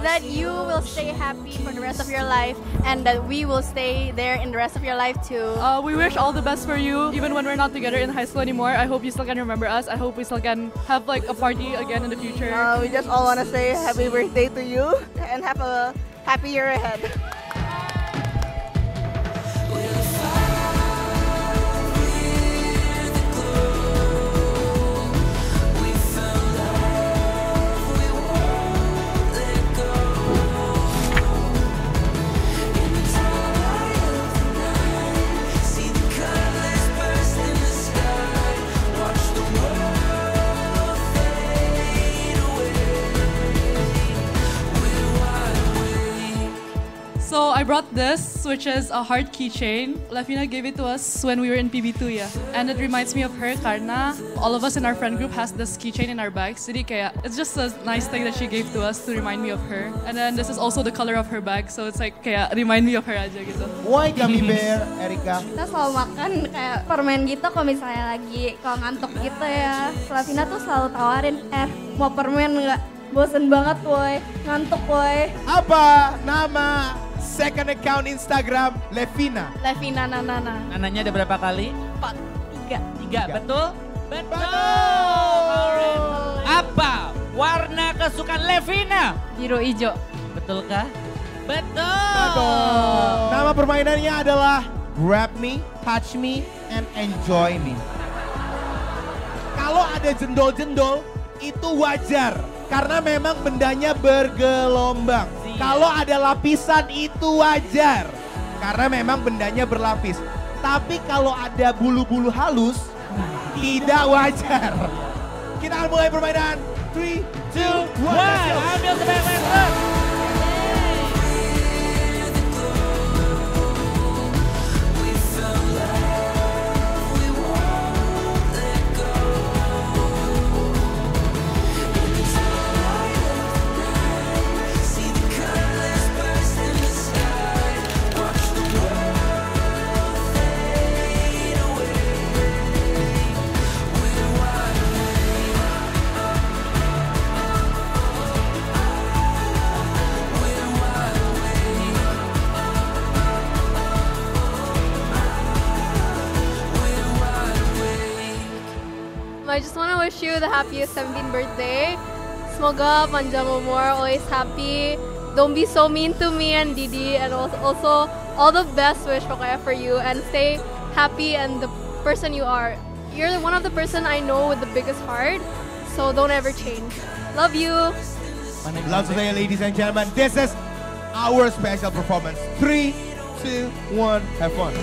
that you will stay happy for the rest of your life and that we will stay there in the rest of your life too. Uh, we wish all the best for you, even when we're not together in high school anymore. I hope you still can remember us. I hope we still can have like a party again in the future. Uh, we just all want to say happy birthday to you and have a happy year ahead. So I brought this, which is a heart keychain. Lafina gave it to us when we were in PB2 ya. And it reminds me of her karena all of us in our friend group has this keychain in our bags. Jadi kayak, it's just a nice thing that she gave to us to remind me of her. And then this is also the color of her bag, so it's like kayak remind me of her aja gitu. Why gummy bear, Erika? Kita selalu makan kayak permen gitu kalau misalnya lagi kalau ngantuk gitu ya. Lavina tuh selalu tawarin, eh mau permen nggak? Bosen banget woi, ngantuk woi. Apa nama second account Instagram Levina? Lavina nanana. Nananya ada berapa kali? Empat, tiga. Tiga, betul? Betul. Betul. Apa warna kesukaan Levina? Biru hijau. Betulkah? Betul. Betul. Nama permainannya adalah Grab Me, Touch Me, and Enjoy Me. Kalau ada jendol-jendol, itu wajar. Karena memang bendanya bergelombang. Kalau ada lapisan, itu wajar. Karena memang bendanya berlapis. Tapi kalau ada bulu-bulu halus, tidak wajar. Kita akan mulai permainan. 3, 2, 1, Wah, let's go. ambil sebanyak I just want to wish you the happiest 17th birthday. Semoga panjang umur, always happy. Don't be so mean to me and Didi, and also, all the best wish for you, and stay happy and the person you are. You're one of the person I know with the biggest heart, so don't ever change. Love you. Love to say, ladies and gentlemen, this is our special performance. Three, two, one, have fun.